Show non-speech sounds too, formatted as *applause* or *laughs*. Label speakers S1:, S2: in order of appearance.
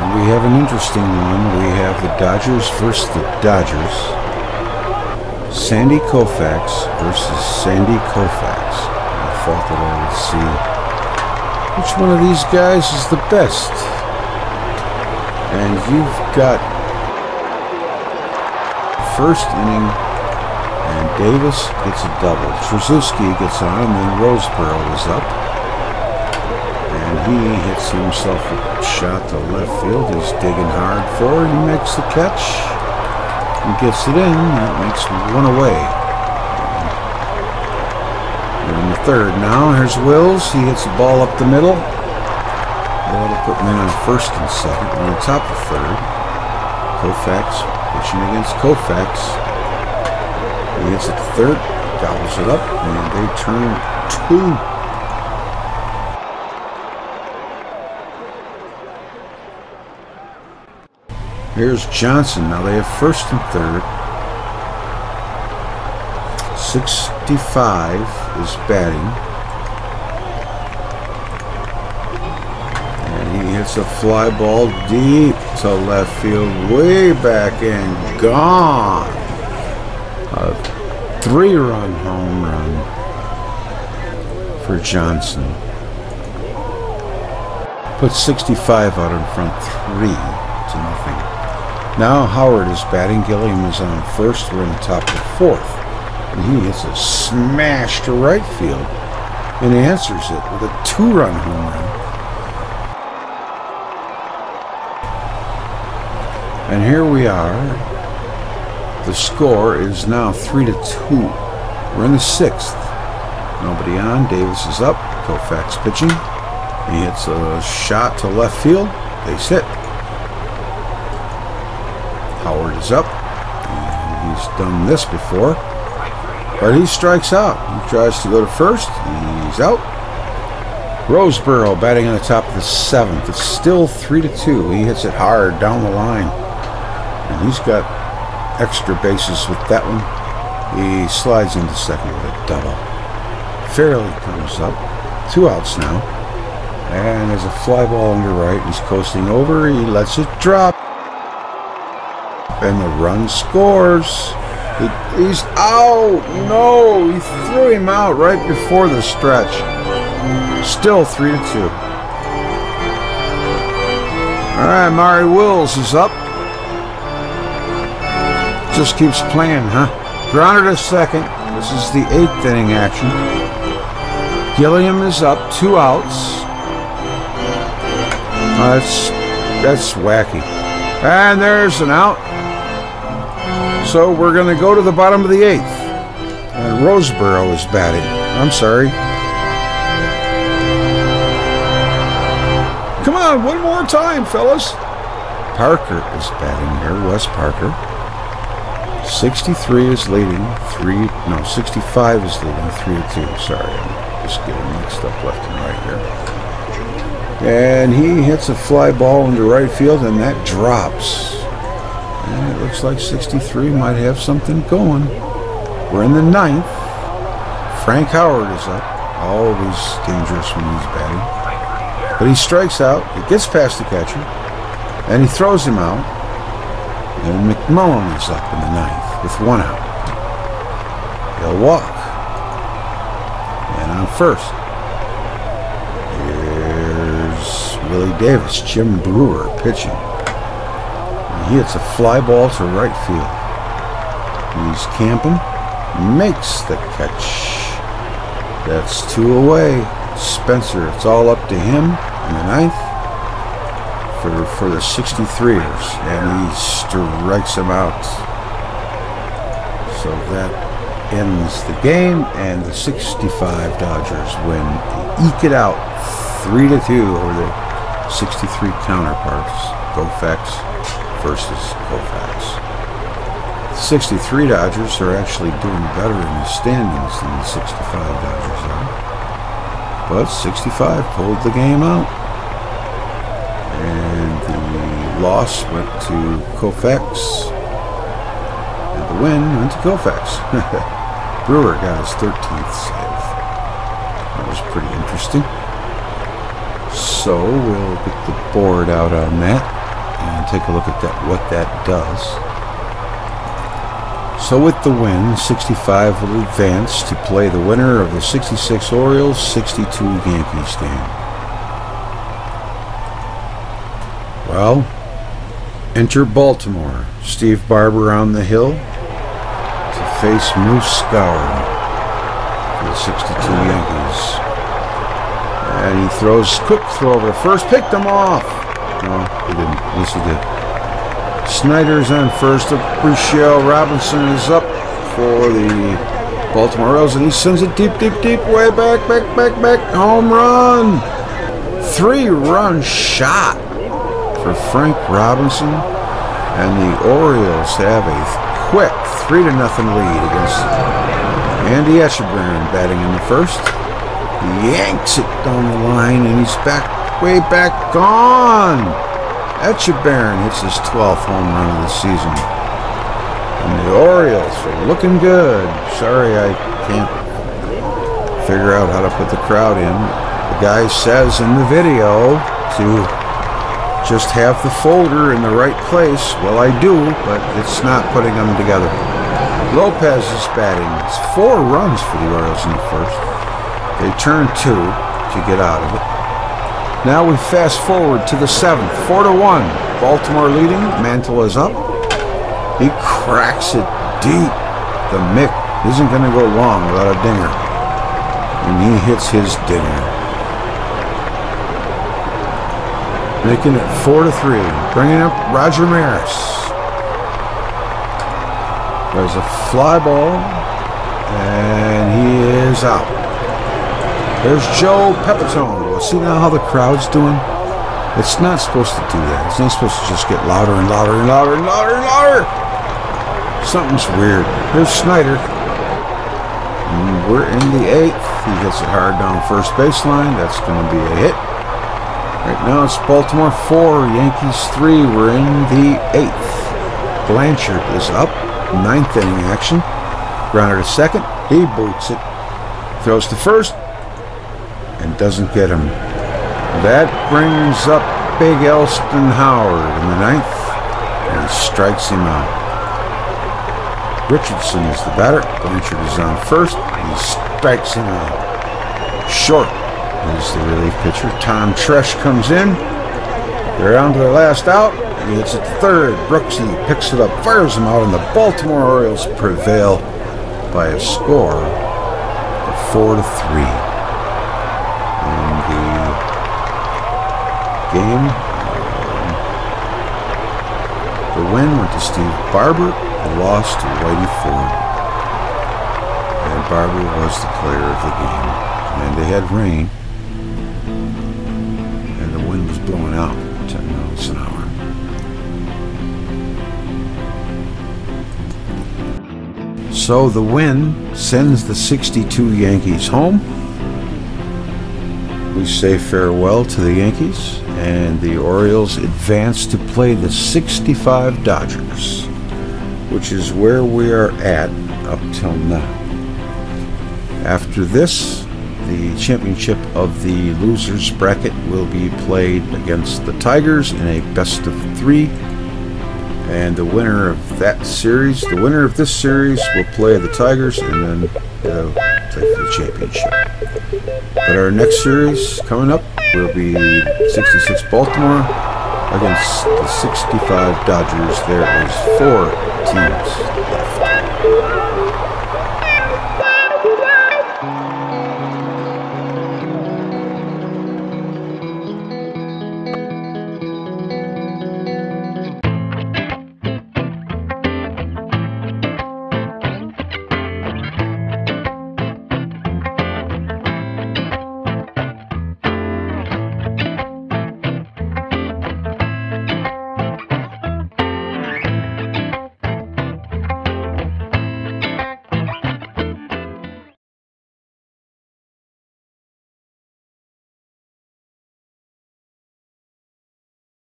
S1: We have an interesting one. We have the Dodgers versus the Dodgers. Sandy Koufax versus Sandy Koufax. I thought that I would see which one of these guys is the best. And you've got first inning, and Davis gets a double. Tracewski gets on, and then Roseboro is up. And he hits himself a shot to left field. He's digging hard for it. He makes the catch. He gets it in. That makes one away. We're in the third now. Here's Wills. He hits the ball up the middle. That'll put men on first and second. On top of third. Koufax pitching against Koufax. He hits it to third, gobbles it up, and they turn two. Here's Johnson. Now they have first and third. 65 is batting. And he hits a fly ball deep to left field, way back and gone. A three-run home run for Johnson. Put 65 out in front, three to nothing. Now Howard is batting. Gilliam is on first. We're in the top of fourth. And he hits a smash to right field and answers it with a two-run home run. And here we are. The score is now 3 to 2. We're in the sixth. Nobody on. Davis is up. Koufax pitching. He hits a shot to left field. They sit. Howard is up. And he's done this before. But he strikes out. He tries to go to first. He's out. Roseboro batting on the top of the seventh. It's still 3 to 2. He hits it hard down the line. And he's got extra bases with that one. He slides into second with a double. Fairly comes up. Two outs now. And there's a fly ball under right. He's coasting over. He lets it drop. And the run scores. He, he's out. No, he threw him out right before the stretch. Still 3 to 2. All right, Maury Wills is up just keeps playing, huh? Grounded a second. This is the eighth inning action. Gilliam is up, two outs. Uh, that's that's wacky. And there's an out. So we're going to go to the bottom of the eighth. And Roseboro is batting. I'm sorry. Come on, one more time, fellas. Parker is batting here, Wes Parker. 63 is leading, 3, no, 65 is leading, 3 to 2. Sorry, I'm just getting mixed up left and right here. And he hits a fly ball into right field, and that drops. And it looks like 63 might have something going. We're in the ninth. Frank Howard is up. Always dangerous when he's batting. But he strikes out. It gets past the catcher. And he throws him out. And McMullen is up in the ninth with one out. He'll walk. And on first, here's Willie Davis, Jim Brewer pitching. He hits a fly ball to right field. He's camping, makes the catch. That's two away. Spencer, it's all up to him in the ninth for, for the 63ers, and he strikes him out. So that ends the game, and the 65 Dodgers win. eke it out 3 to 2 over the 63 counterparts, Koufax versus Koufax. The 63 Dodgers are actually doing better in the standings than the 65 Dodgers are. But 65 pulled the game out And the loss went to Koufax. And the win went to Koufax. *laughs* Brewer got his 13th save. That was pretty interesting. So we'll get the board out on that. And take a look at that what that does. So with the win, 65 will advance to play the winner of the 66 Orioles 62 Yankees game. Well, enter Baltimore. Steve Barber on the hill to face Moose Skowron for the 62 Yankees. And he throws quick throw over first, picked him off. No, he didn't. Yes, he did. Snyder's on first. Appreciate Robinson is up for the Baltimore Orioles, and he sends it deep, deep, deep, way back, back, back, back. Home run. Three run shot for Frank Robinson. And the Orioles have a quick 3 to nothing lead against Andy Etchebarren batting in the first. He yanks it down the line, and he's back, way back, gone. Etchebarren hits his 12th home run of the season. And the Orioles are looking good. Sorry I can't figure out how to put the crowd in. The guy says in the video to just have the folder in the right place. Well, I do, but it's not putting them together. Lopez is batting. It's four runs for the Orioles in the first. They turn two to get out of it. Now we fast forward to the seventh, four to one. Baltimore leading. Mantle is up. He cracks it deep. The Mick isn't going to go long without a dinger, and he hits his dinger, making it four to three. Bringing up Roger Maris. There's a fly ball, and he is out. There's Joe Pepitone. See now how the crowd's doing? It's not supposed to do that. It's not supposed to just get louder and louder and louder and louder and louder. Something's weird. Here's Snyder. And we're in the eighth. He hits it hard down first baseline. That's going to be a hit. Right now it's Baltimore 4, Yankees 3. We're in the eighth. Blanchard is up. Ninth inning action. Grounder to second. He boots it. Throws to first and doesn't get him. That brings up Big Elston Howard in the ninth and strikes him out. Richardson is the batter. Blanchard is on first. He strikes him out. Short is the relief pitcher. Tom Tresh comes in. They're on to their last out. He hits it third. Brooksy picks it up, fires him out, and the Baltimore Orioles prevail by a score of four to three. Game. The win went to Steve Barber, the loss to Whitey Ford. And Barber was the player of the game. And they had rain. And the wind was blowing out 10 miles an hour. So the win sends the 62 Yankees home. We say farewell to the Yankees, and the Orioles advance to play the 65 Dodgers, which is where we are at up till now. After this, the championship of the losers bracket will be played against the Tigers in a best of three. And the winner of that series, the winner of this series, will play the Tigers and then for the championship. But our next series coming up will be 66 Baltimore against the 65 Dodgers. There is four teams.